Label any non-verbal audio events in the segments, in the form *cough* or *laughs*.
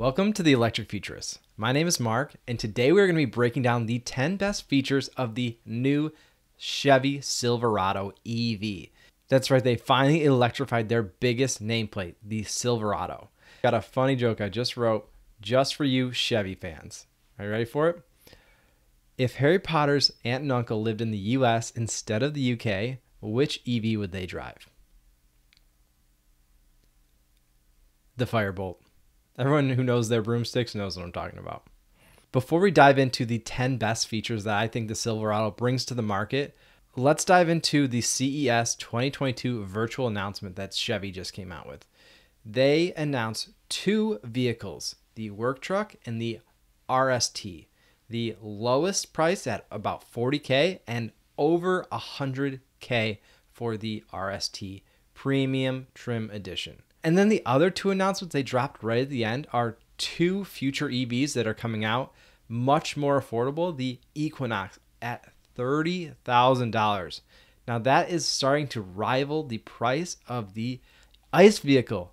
Welcome to the Electric Futurist. My name is Mark, and today we're going to be breaking down the 10 best features of the new Chevy Silverado EV. That's right, they finally electrified their biggest nameplate, the Silverado. Got a funny joke I just wrote just for you Chevy fans. Are you ready for it? If Harry Potter's aunt and uncle lived in the US instead of the UK, which EV would they drive? The Firebolt. Everyone who knows their broomsticks knows what I'm talking about. Before we dive into the 10 best features that I think the Silverado brings to the market, let's dive into the CES 2022 virtual announcement that Chevy just came out with. They announced two vehicles, the work truck and the RST. The lowest price at about 40k and over 100k for the RST premium trim edition. And then the other two announcements they dropped right at the end are two future EVs that are coming out, much more affordable. The Equinox at $30,000. Now that is starting to rival the price of the ICE vehicle.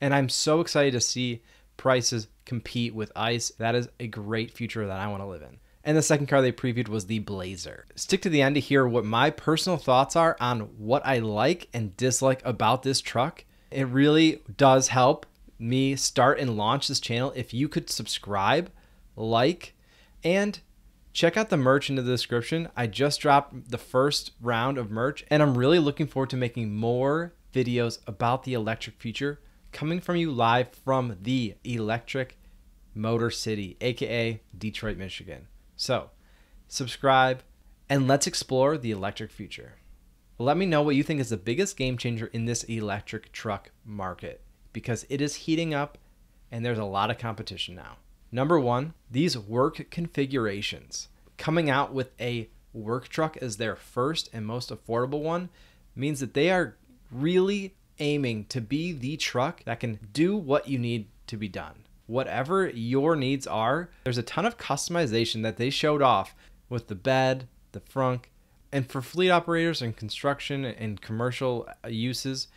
And I'm so excited to see prices compete with ICE. That is a great future that I want to live in. And the second car they previewed was the Blazer. Stick to the end to hear what my personal thoughts are on what I like and dislike about this truck it really does help me start and launch this channel if you could subscribe, like, and check out the merch in the description. I just dropped the first round of merch, and I'm really looking forward to making more videos about the electric future coming from you live from the Electric Motor City, aka Detroit, Michigan. So, subscribe and let's explore the electric future. Let me know what you think is the biggest game changer in this electric truck market because it is heating up and there's a lot of competition now. Number one, these work configurations. Coming out with a work truck as their first and most affordable one means that they are really aiming to be the truck that can do what you need to be done. Whatever your needs are, there's a ton of customization that they showed off with the bed, the frunk, and for fleet operators and construction and commercial uh, uses,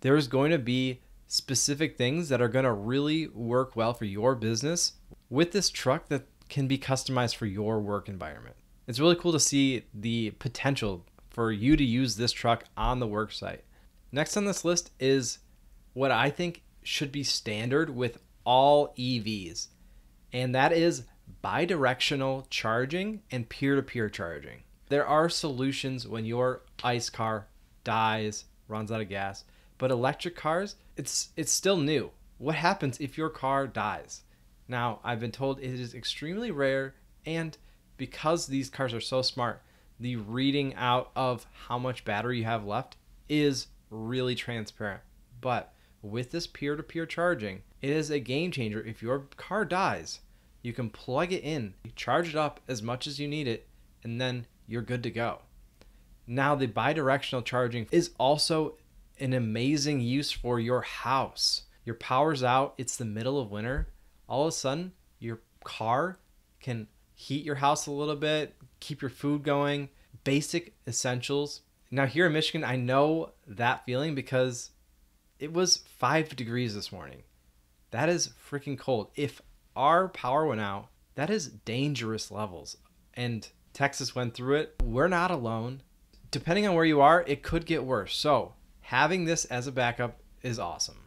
there is going to be specific things that are going to really work well for your business with this truck that can be customized for your work environment. It's really cool to see the potential for you to use this truck on the work site. Next on this list is what I think should be standard with all EVs, and that is bidirectional charging and peer to peer charging there are solutions when your ice car dies, runs out of gas. But electric cars, it's it's still new. What happens if your car dies? Now, I've been told it is extremely rare and because these cars are so smart, the reading out of how much battery you have left is really transparent. But with this peer to peer charging, it is a game changer. If your car dies, you can plug it in, charge it up as much as you need it, and then you're good to go. Now, the bidirectional charging is also an amazing use for your house. Your power's out, it's the middle of winter. All of a sudden, your car can heat your house a little bit, keep your food going, basic essentials. Now, here in Michigan, I know that feeling because it was five degrees this morning. That is freaking cold. If our power went out, that is dangerous levels. And Texas went through it. We're not alone. Depending on where you are, it could get worse. So, having this as a backup is awesome.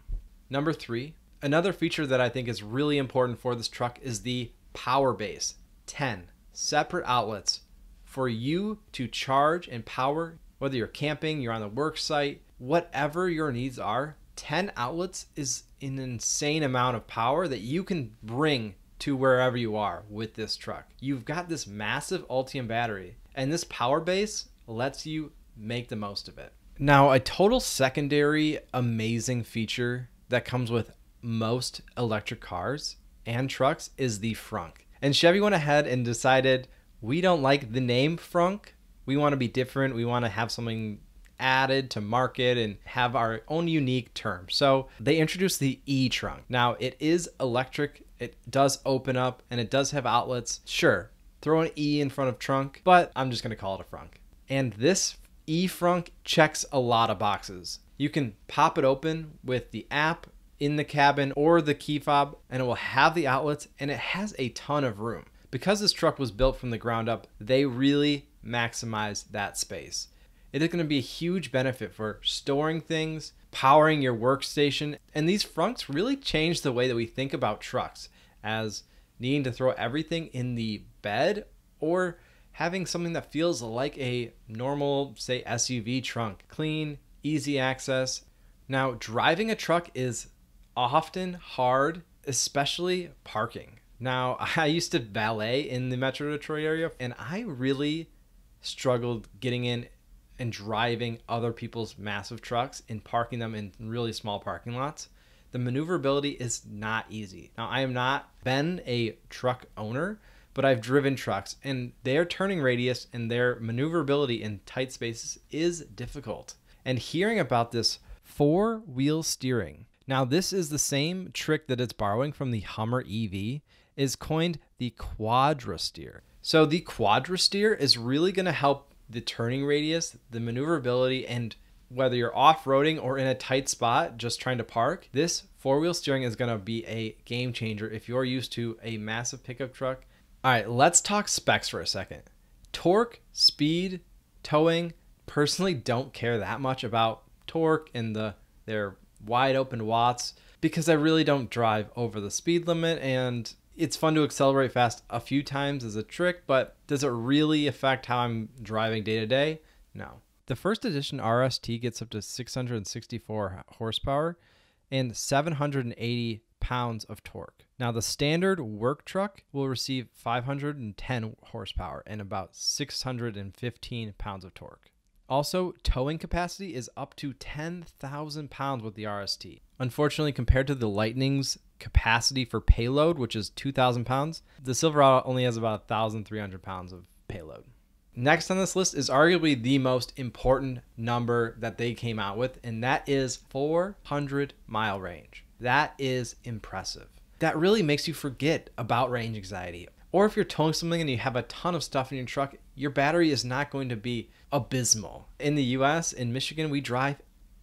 Number three, another feature that I think is really important for this truck is the power base 10 separate outlets for you to charge and power, whether you're camping, you're on the work site, whatever your needs are. 10 outlets is an insane amount of power that you can bring to wherever you are with this truck. You've got this massive Ultium battery, and this power base lets you make the most of it. Now, a total secondary amazing feature that comes with most electric cars and trucks is the frunk. And Chevy went ahead and decided we don't like the name frunk. We want to be different. We want to have something added to market and have our own unique term. So they introduced the e trunk. Now, it is electric it does open up and it does have outlets. Sure, throw an E in front of trunk, but I'm just going to call it a frunk. And this E frunk checks a lot of boxes. You can pop it open with the app in the cabin or the key fob, and it will have the outlets and it has a ton of room. Because this truck was built from the ground up, they really maximize that space. It is going to be a huge benefit for storing things, powering your workstation, and these frunks really change the way that we think about trucks as needing to throw everything in the bed or having something that feels like a normal, say, SUV trunk. Clean, easy access. Now, driving a truck is often hard, especially parking. Now, *laughs* I used to valet in the Metro Detroit area, and I really struggled getting in and driving other people's massive trucks and parking them in really small parking lots. The maneuverability is not easy. Now, I am not been a truck owner, but I've driven trucks and their turning radius and their maneuverability in tight spaces is difficult. And hearing about this four wheel steering. Now, this is the same trick that it's borrowing from the Hummer EV, is coined the Quadrasteer. So, the Quadrasteer is really going to help the turning radius, the maneuverability, and whether you're off roading or in a tight spot just trying to park, this four wheel steering is going to be a game changer if you're used to a massive pickup truck all right, let's talk specs for a second. Torque, speed, towing. Personally, don't care that much about torque and the their wide open watts because I really don't drive over the speed limit and it's fun to accelerate fast a few times as a trick, but does it really affect how I'm driving day to day? No. The first edition RST gets up to 664 horsepower and 780 pounds of torque. Now, the standard work truck will receive 510 horsepower and about 615 pounds of torque. Also, towing capacity is up to 10,000 pounds with the RST. Unfortunately, compared to the Lightning's capacity for payload, which is 2,000 pounds, the Silverado only has about 1,300 pounds of payload. Next on this list is arguably the most important number that they came out with, and that is 400 mile range. That is impressive. That really makes you forget about range anxiety. Or if you're towing something and you have a ton of stuff in your truck, your battery is not going to be abysmal. In the US, in Michigan, we drive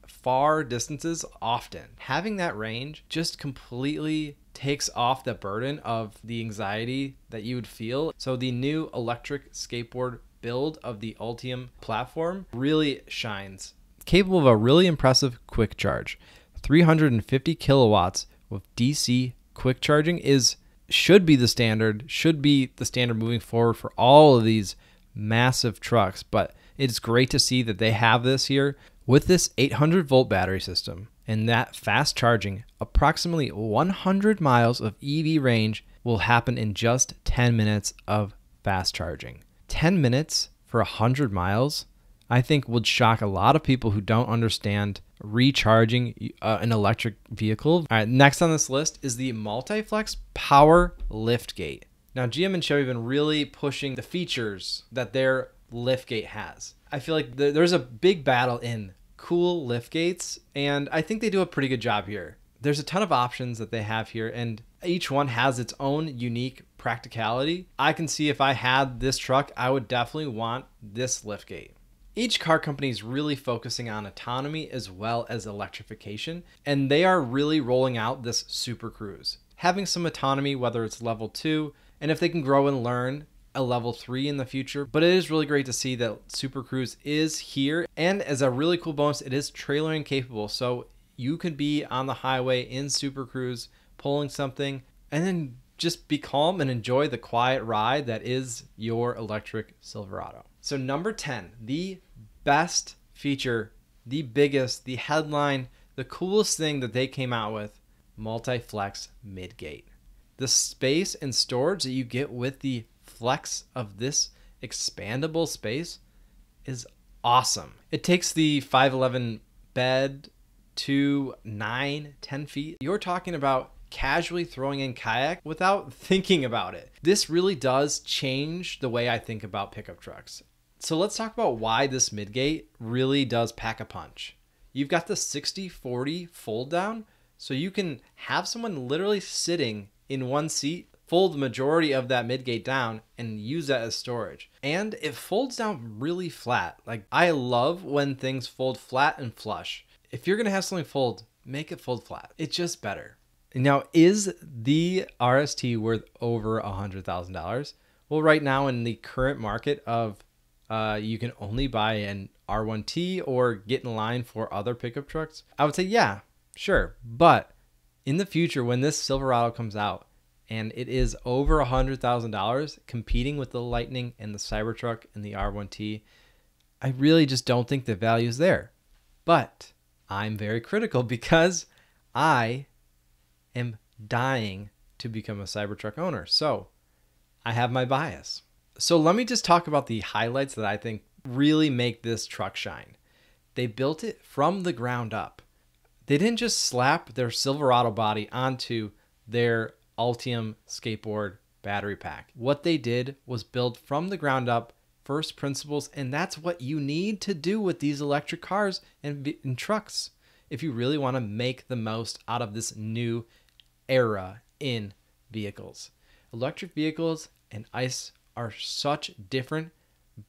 far distances often. Having that range just completely takes off the burden of the anxiety that you would feel. So the new electric skateboard build of the Ultium platform really shines. Capable of a really impressive quick charge. 350 kilowatts with DC quick charging is should be the standard, should be the standard moving forward for all of these massive trucks, but it's great to see that they have this here with this 800 volt battery system and that fast charging, approximately 100 miles of EV range will happen in just 10 minutes of fast charging. 10 minutes for 100 miles, I think would shock a lot of people who don't understand recharging uh, an electric vehicle. All right, next on this list is the Multiflex Power Liftgate. Now, GM and Chevy have been really pushing the features that their liftgate has. I feel like there's a big battle in cool liftgates, and I think they do a pretty good job here. There's a ton of options that they have here, and each one has its own unique practicality. I can see if I had this truck, I would definitely want this liftgate. Each car company is really focusing on autonomy as well as electrification, and they are really rolling out this Super Cruise. Having some autonomy, whether it's level 2, and if they can grow and learn, a level 3 in the future. But it is really great to see that Super Cruise is here, and as a really cool bonus, it is trailering capable. So you could be on the highway in Super Cruise pulling something, and then just be calm and enjoy the quiet ride that is your electric Silverado. So, number 10, the best feature, the biggest, the headline, the coolest thing that they came out with multi-flex midgate. The space and storage that you get with the flex of this expandable space is awesome. It takes the 511 bed to 9, 10 feet. You're talking about casually throwing in kayak without *laughs* thinking about it. This really does change the way I think about pickup trucks. So let's talk about why this midgate really does pack a punch. You've got the 60 40 fold down, so you can have someone literally sitting in one seat, fold the majority of that midgate down, and use that as storage. And it folds down really flat. Like, I love when things fold flat and flush. If you're gonna have something fold make it fold flat. It's just better. Now, is the RST worth over a hundred thousand dollars? Well, right now in the current market of uh, you can only buy an R1T or get in line for other pickup trucks, I would say yeah, sure. But in the future, when this Silverado comes out and it is over a hundred thousand dollars, competing with the Lightning and the Cybertruck and the R1T, I really just don't think the value is there. But I'm very critical *laughs* because I am dying to become a Cybertruck owner. So I have my bias. So let me just talk about the highlights that I think really make this truck shine. They built it from the ground up. They didn't just slap their Silverado body onto their Ultium skateboard battery pack. What they did was build from the ground up first principles, and that's what you need to do with these electric cars and, and trucks if you really want to make the most out of this new era in vehicles. Electric vehicles and ICE are such different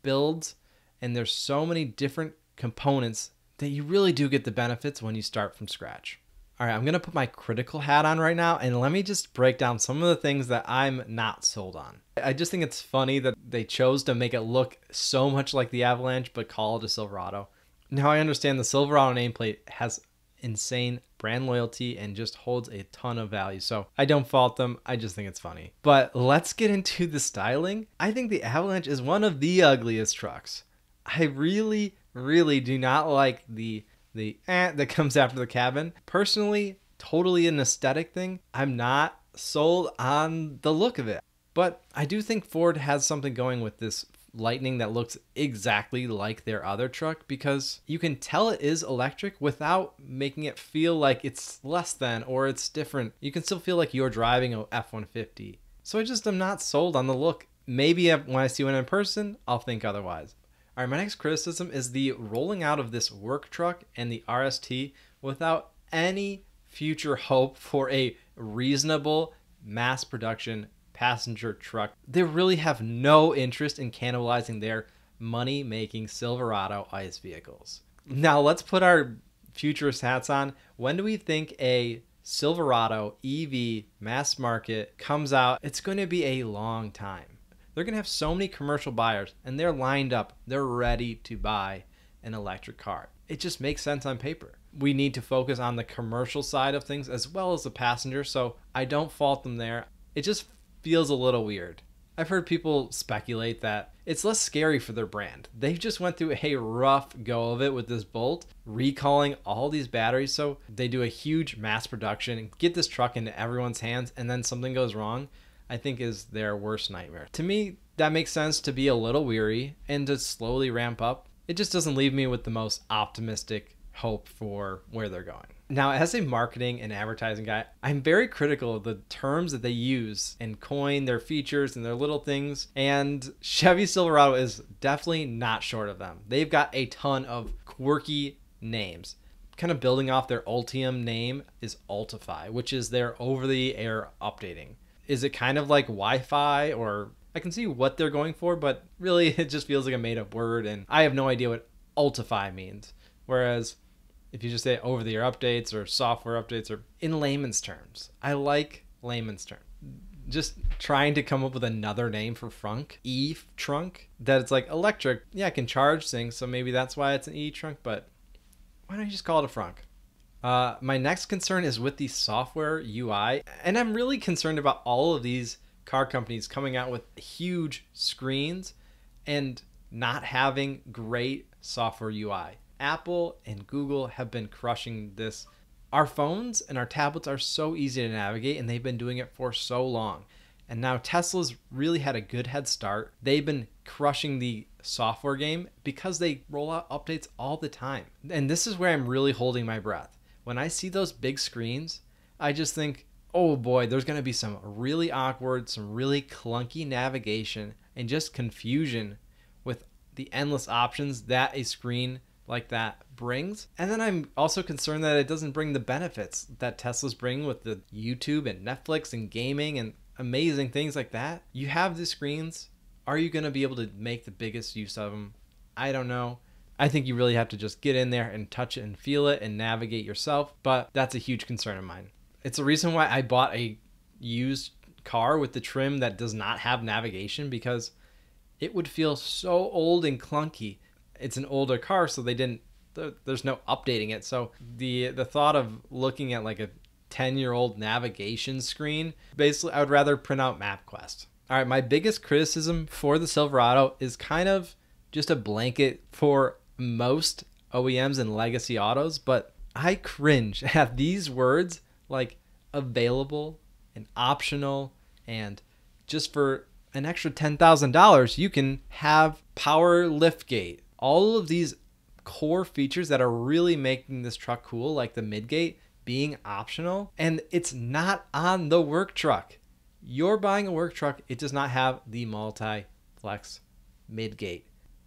builds, and there's so many different components that you really do get the benefits when you start from scratch. All right, I'm going to put my critical hat on right now and let me just break down some of the things that I'm not sold on. I just think it's funny that they chose to make it look so much like the Avalanche but call it a Silverado. Now I understand the Silverado nameplate has insane brand loyalty and just holds a ton of value. So I don't fault them. I just think it's funny. But let's get into the styling. I think the Avalanche is one of the ugliest trucks. I really, really do not like the the eh that comes after the cabin. Personally, totally an aesthetic thing. I'm not sold on the look of it. But I do think Ford has something going with this Lightning that looks exactly like their other truck because you can tell it is electric without making it feel like it's less than or it's different. You can still feel like you're driving a F 150. So I just am not sold on the look. Maybe when I see one in person, I'll think otherwise. All right, my next criticism is the rolling out of this work truck and the RST without any future hope for a reasonable mass production passenger truck. They really have no interest in cannibalizing their money making Silverado ICE vehicles. Now, let's put our futurist hats on. When do we think a Silverado EV mass market comes out? It's going to be a long time. They're going to have so many commercial buyers and they're lined up, they're ready to buy an electric car. It just makes sense on paper. We need to focus on the commercial side of things as well as the passenger, so I don't fault them there. It just feels a little weird. I've heard people speculate that it's less scary for their brand. They just went through a rough go of it with this Bolt, recalling all these batteries. So they do a huge mass production get this truck into everyone's hands, and then something goes wrong. I think is their worst nightmare. To me, that makes sense to be a little weary and to slowly ramp up. It just doesn't leave me with the most optimistic hope for where they're going. Now, as a marketing and advertising guy, I'm very critical of the terms that they use and coin their features and their little things. And Chevy Silverado is definitely not short of them. They've got a ton of quirky names. Kind of building off their Ultium name is Ultifi, which is their over the air updating. Is it kind of like Wi Fi or I can see what they're going for, but really *laughs* it just feels like a made up word and I have no idea what Ultifi means. Whereas if you just say over the year updates or software updates or in layman's terms. I like layman's terms. Just trying to come up with another name for Frunk, E trunk, that it's like electric. Yeah, I can charge things, so maybe that's why it's an E trunk, but why don't you just call it a Frunk? Uh, my next concern is with the software UI, and I'm really concerned about all of these car companies coming out with huge screens and not having great software UI. Apple and Google have been crushing this. Our phones and our tablets are so easy to navigate, and they've been doing it for so long. And now Tesla's really had a good head start. They've been crushing the software game because they roll out updates all the time. And this is where I'm really holding my breath. When I see those big screens, I just think, oh boy, there's going to be some really awkward, some really clunky navigation, and just confusion with the endless options that a screen like that brings. And then I'm also concerned that it doesn't bring the benefits that Tesla's bring with the YouTube and Netflix and gaming and amazing things like that. You have the screens. Are you going to be able to make the biggest use of them? I don't know. I think you really have to just get in there and touch it and feel it and navigate yourself, but that's a huge concern of mine. It's the reason why I bought a used car with the trim that does not have navigation because it would feel so old and clunky. It's an older car, so they didn't. There's no updating it. So the the thought of looking at like a 10 year old navigation screen, basically, I would rather print out MapQuest. All right, my biggest criticism for the Silverado is kind of just a blanket for most OEMs and legacy autos, but I cringe *laughs* at these words like available and optional and just for an extra $10,000 you can have power lift gate. All of these core features that are really making this truck cool like the midgate being optional and it's not on the work truck. You're buying a work truck, it does not have the multi flex midgate.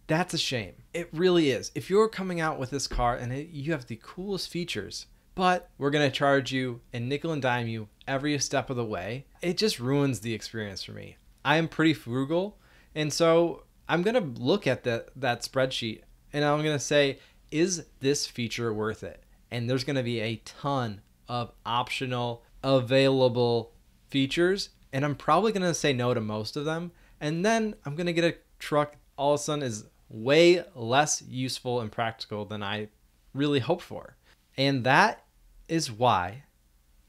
That's a shame. It really is. If you're coming out with this car and it, you have the coolest features, but we're going to charge you and nickel and dime you every step of the way, it just ruins the experience for me. I am pretty frugal, and so I'm going to look at that that spreadsheet and I'm going to say is this feature worth it? And there's going to be a ton of optional available features and I'm probably going to say no to most of them. And then I'm going to get a truck all of a sudden is way less useful and practical than I really hoped for. And that is why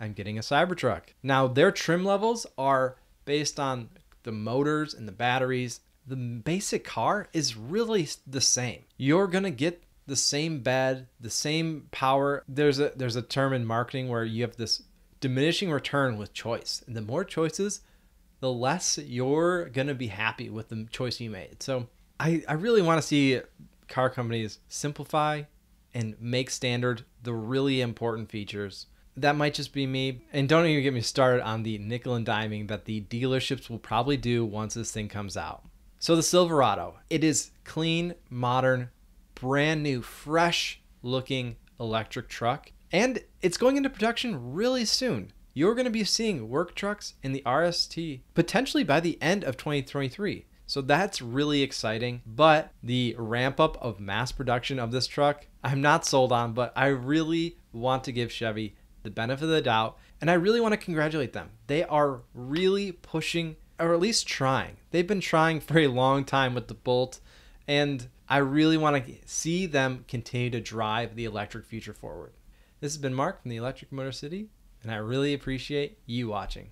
I'm getting a Cybertruck. Now, their trim levels are based on the motors and the batteries. The basic car is really the same. You're going to get the same bed, the same power. There's a there's a term in marketing where you have this diminishing return with choice. And the more choices, the less you're going to be happy with the choice you made. So, I, I really want to see car companies simplify and make standard the really important features. That might just be me. And don't even get me started on the nickel and diming that the dealerships will probably do once this thing comes out. So, the Silverado, it is clean, modern, brand new, fresh looking electric truck. And it's going into production really soon. You're going to be seeing work trucks in the RST potentially by the end of 2023. So that's really exciting. But the ramp up of mass production of this truck, I'm not sold on, but I really want to give Chevy the benefit of the doubt. And I really want to congratulate them. They are really pushing, or at least trying. They've been trying for a long time with the Bolt. And I really want to see them continue to drive the electric future forward. This has been Mark from the Electric Motor City, and I really appreciate you watching.